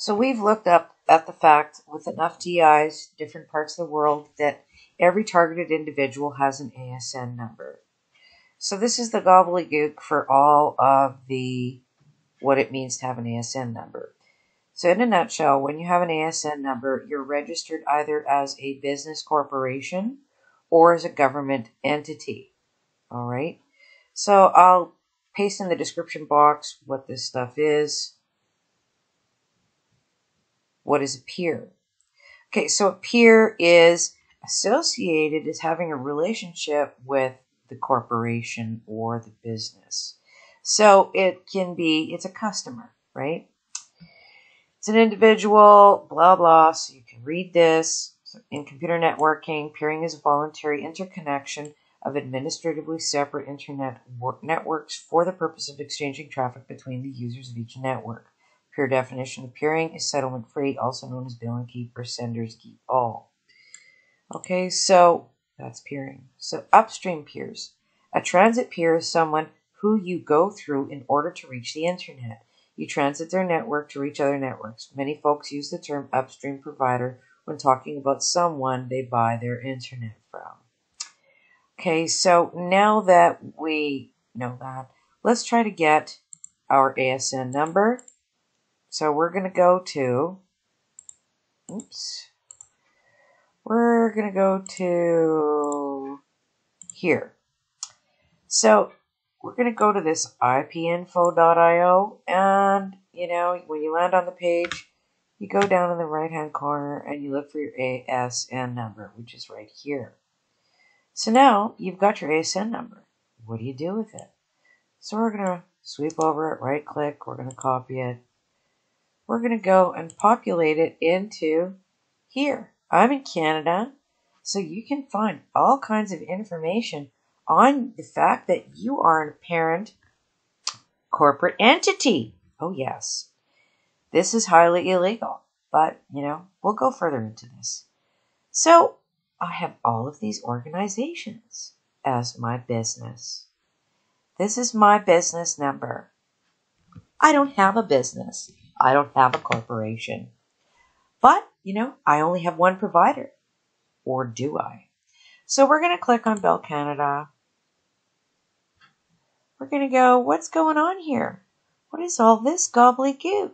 So we've looked up at the fact with enough TIs, different parts of the world, that every targeted individual has an ASN number. So this is the gobbledygook for all of the what it means to have an ASN number. So in a nutshell, when you have an ASN number, you're registered either as a business corporation or as a government entity. All right. So I'll paste in the description box what this stuff is. What is a peer? Okay, so a peer is associated as having a relationship with the corporation or the business. So it can be, it's a customer, right? It's an individual, blah, blah. So you can read this. So in computer networking, peering is a voluntary interconnection of administratively separate internet networks for the purpose of exchanging traffic between the users of each network. Peer definition of peering is settlement free, also known as bill and keep or senders keep all. Okay, so that's peering. So upstream peers. A transit peer is someone who you go through in order to reach the internet. You transit their network to reach other networks. Many folks use the term upstream provider when talking about someone they buy their internet from. Okay, so now that we know that, let's try to get our ASN number. So we're going to go to, oops, we're going to go to here. So we're going to go to this ipinfo.io and, you know, when you land on the page, you go down in the right hand corner and you look for your ASN number, which is right here. So now you've got your ASN number. What do you do with it? So we're going to sweep over it, right click, we're going to copy it, we're going to go and populate it into here. I'm in Canada, so you can find all kinds of information on the fact that you are a parent corporate entity. Oh, yes. This is highly illegal, but, you know, we'll go further into this. So, I have all of these organizations as my business. This is my business number. I don't have a business. I don't have a corporation. But, you know, I only have one provider. Or do I? So we're going to click on Bell Canada. We're going to go, what's going on here? What is all this gobbledygook?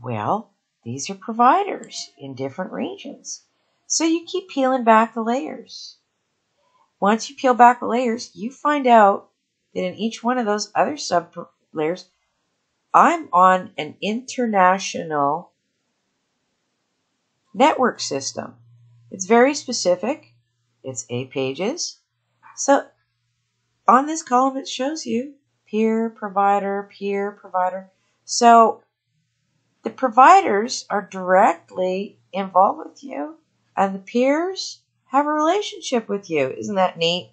Well, these are providers in different regions. So you keep peeling back the layers. Once you peel back the layers, you find out that in each one of those other sub layers, I'm on an international network system. It's very specific. It's eight pages. So on this column, it shows you peer, provider, peer, provider. So the providers are directly involved with you, and the peers have a relationship with you. Isn't that neat?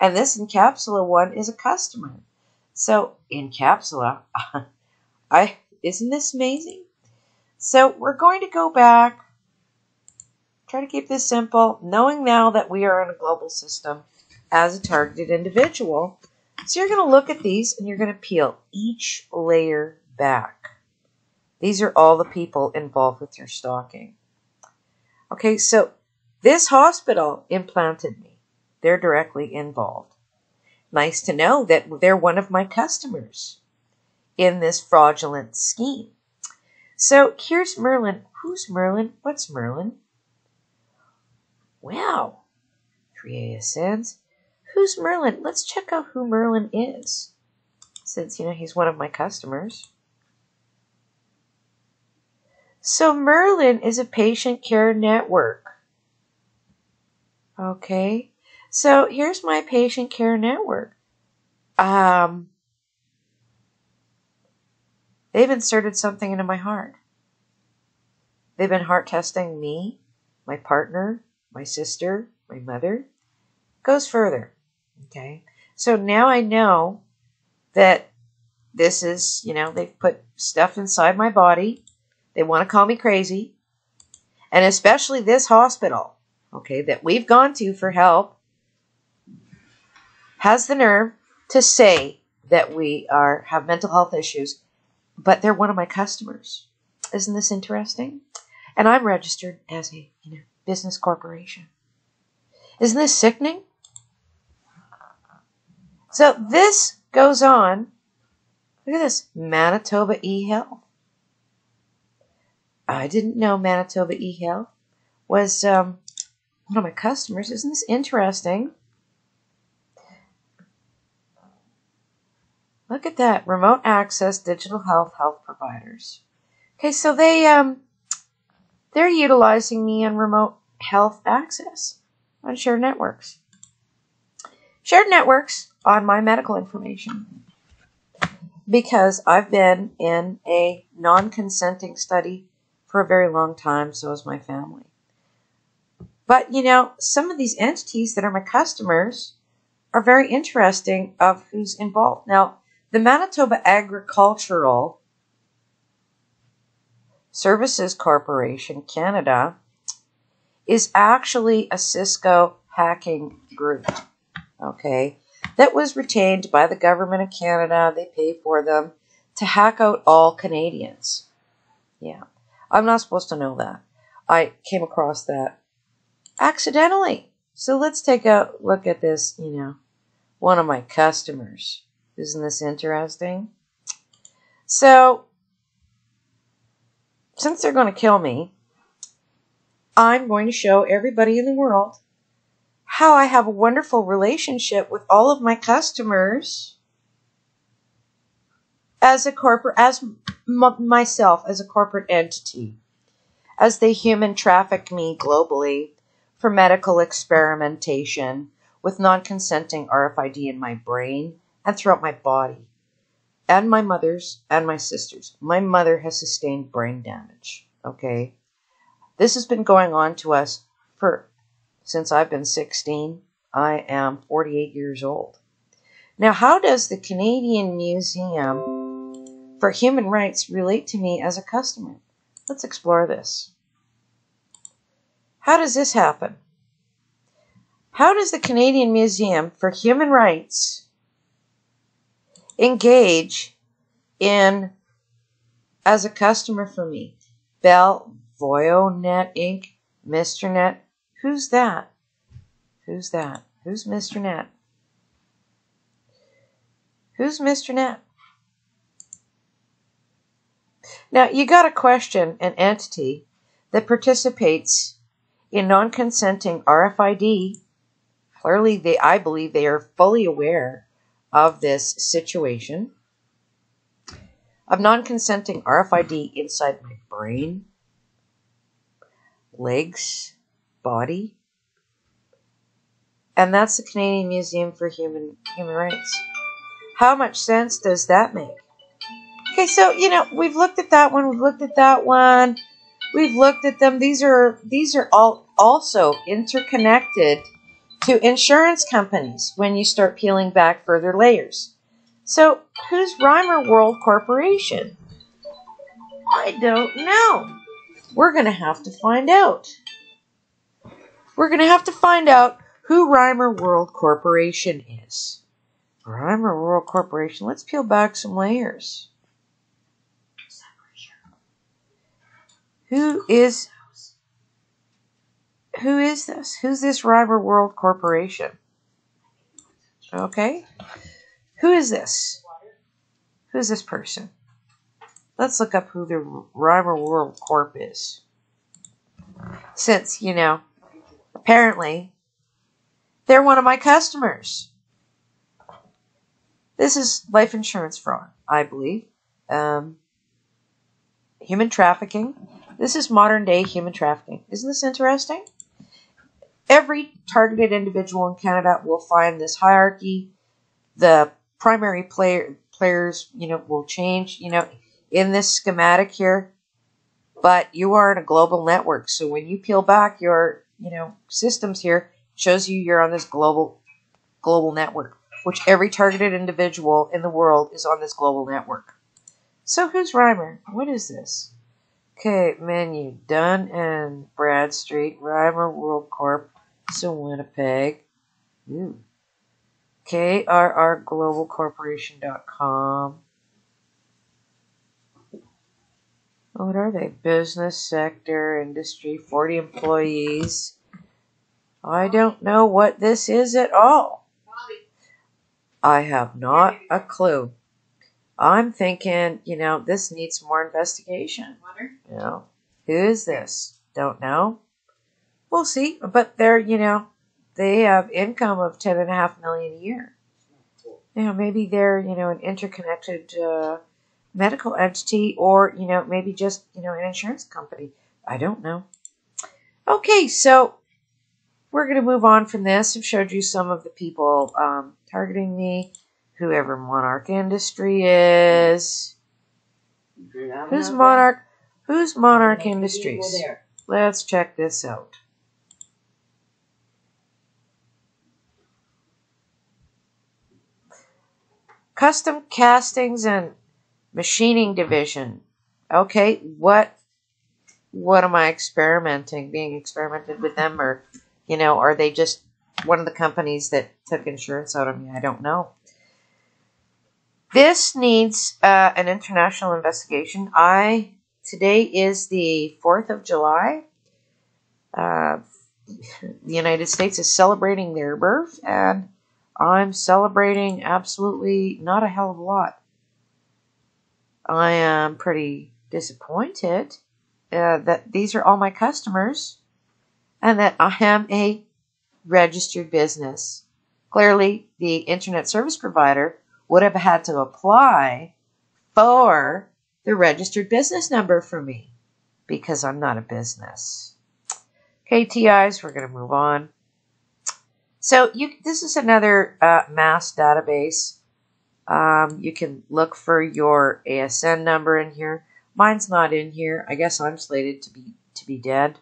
And this Incapsula one is a customer. So Incapsula, I isn't this amazing? So we're going to go back, try to keep this simple, knowing now that we are in a global system as a targeted individual. So you're going to look at these and you're going to peel each layer back. These are all the people involved with your stalking. Okay, so this hospital implanted me. They're directly involved. Nice to know that they're one of my customers in this fraudulent scheme. So here's Merlin. Who's Merlin? What's Merlin? Wow. Three ASNs. Who's Merlin? Let's check out who Merlin is. Since, you know, he's one of my customers. So Merlin is a patient care network. Okay. So here's my patient care network. Um, they've inserted something into my heart. They've been heart testing me, my partner, my sister, my mother. Goes further. Okay. So now I know that this is, you know, they've put stuff inside my body. They want to call me crazy. And especially this hospital, okay, that we've gone to for help has the nerve to say that we are have mental health issues, but they're one of my customers. Isn't this interesting? And I'm registered as a you know, business corporation. Isn't this sickening? So this goes on. Look at this Manitoba eHealth. I didn't know Manitoba eHealth was um, one of my customers. Isn't this interesting? Look at that remote access digital health health providers. Okay, so they um they're utilizing me in remote health access on shared networks. Shared networks on my medical information because I've been in a non-consenting study for a very long time, so is my family. But you know, some of these entities that are my customers are very interesting of who's involved. Now, the Manitoba Agricultural Services Corporation Canada is actually a Cisco hacking group. Okay, that was retained by the government of Canada. They pay for them to hack out all Canadians. Yeah, I'm not supposed to know that. I came across that accidentally. So let's take a look at this, you know, one of my customers. Isn't this interesting? So, since they're going to kill me, I'm going to show everybody in the world how I have a wonderful relationship with all of my customers as a corporate, as myself, as a corporate entity, as they human traffic me globally for medical experimentation with non consenting RFID in my brain and throughout my body, and my mother's and my sister's. My mother has sustained brain damage. Okay. This has been going on to us for since I've been 16. I am 48 years old. Now, how does the Canadian Museum for Human Rights relate to me as a customer? Let's explore this. How does this happen? How does the Canadian Museum for Human Rights engage in as a customer for me? Bell, VoyoNet Inc., Mr. Net. Who's that? Who's that? Who's Mr. Net? Who's Mr. Net? Now, you got to question an entity that participates in non consenting RFID. Clearly, they, I believe they are fully aware of this situation of non consenting RFID inside my brain, legs, body. And that's the Canadian Museum for Human Human Rights. How much sense does that make? Okay, so you know, we've looked at that one, we've looked at that one, we've looked at them. These are these are all also interconnected to insurance companies when you start peeling back further layers. So, who's Reimer World Corporation? I don't know. We're going to have to find out. We're going to have to find out who Reimer World Corporation is. Reimer World Corporation. Let's peel back some layers. Who is who is this? Who's this Reimer World Corporation? Okay. Who is this? Who's this person? Let's look up who the Reimer World Corp is. Since, you know, apparently they're one of my customers. This is life insurance fraud, I believe. Um, human trafficking. This is modern day human trafficking. Isn't this interesting? Every targeted individual in Canada will find this hierarchy. The primary player players, you know, will change, you know, in this schematic here. But you are in a global network, so when you peel back your, you know, systems here, shows you you're on this global global network, which every targeted individual in the world is on this global network. So who's Reimer? What is this? Okay, menu Dun and Bradstreet, Reimer World Corp, so Winnipeg. Ooh. KRRGlobalCorporation.com. What are they? Business sector, industry, 40 employees. I don't know what this is at all. I have not a clue. I'm thinking, you know, this needs more investigation. You know, who is this? Don't know. We'll see. But they're, you know, they have income of ten and a half million a year. You know, maybe they're, you know, an interconnected uh, medical entity, or you know, maybe just, you know, an insurance company. I don't know. Okay, so we're going to move on from this. I've showed you some of the people um, targeting me, whoever Monarch Industry is. Who's Monarch? Who's Monarch Industries? Let's check this out. Custom castings and machining division. Okay, what what am I experimenting? Being experimented with them, or you know, are they just one of the companies that took insurance out of me? I don't know. This needs uh, an international investigation. I today is the fourth of July. Uh, the United States is celebrating their birth, and I'm celebrating absolutely not a hell of a lot. I am pretty disappointed uh, that these are all my customers and that I am a registered business. Clearly, the internet service provider would have had to apply for the registered business number for me because I'm not a business. KTIs, we're going to move on. So you, this is another uh, mass database. Um, you can look for your ASN number in here. Mine's not in here. I guess I'm slated to be to be dead.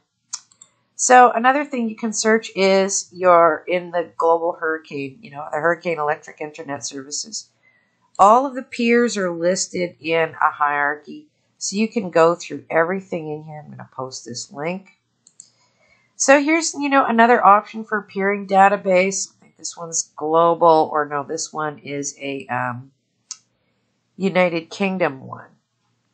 So another thing you can search is your in the global hurricane, you know, the hurricane electric internet services. All of the peers are listed in a hierarchy. So you can go through everything in here. I'm going to post this link. So here's, you know, another option for peering database. I think this one's global, or no, this one is a um, United Kingdom one.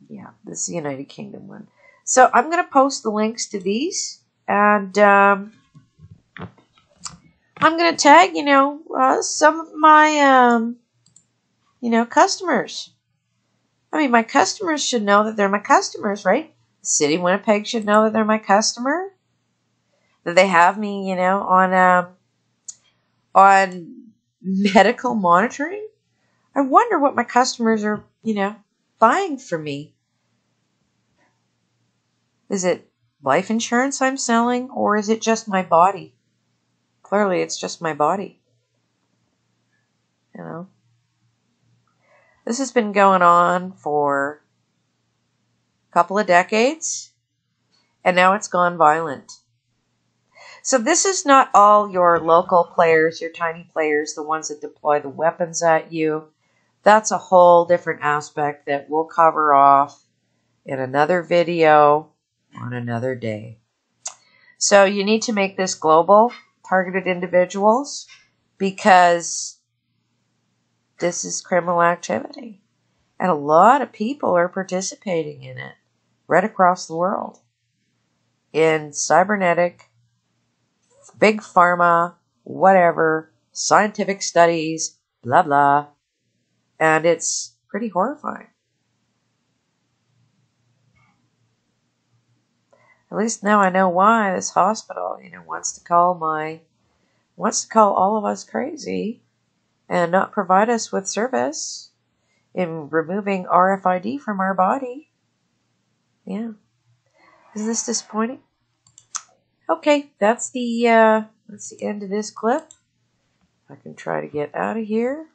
Yeah, this is United Kingdom one. So I'm going to post the links to these. And um, I'm going to tag, you know, uh, some of my, um, you know, customers. I mean, my customers should know that they're my customers, right? The city of Winnipeg should know that they're my customer. That they have me, you know, on um, on medical monitoring. I wonder what my customers are, you know, buying from me. Is it life insurance I'm selling, or is it just my body? Clearly, it's just my body. You know? This has been going on for a couple of decades, and now it's gone violent. So, this is not all your local players, your tiny players, the ones that deploy the weapons at you. That's a whole different aspect that we'll cover off in another video on another day. So you need to make this global, targeted individuals, because this is criminal activity. And a lot of people are participating in it right across the world. In cybernetic, big pharma, whatever, scientific studies, blah, blah. And it's pretty horrifying. At least now I know why this hospital, you know, wants to call my wants to call all of us crazy and not provide us with service in removing RFID from our body. Yeah. Is this disappointing? Okay, that's the uh, that's the end of this clip. I can try to get out of here.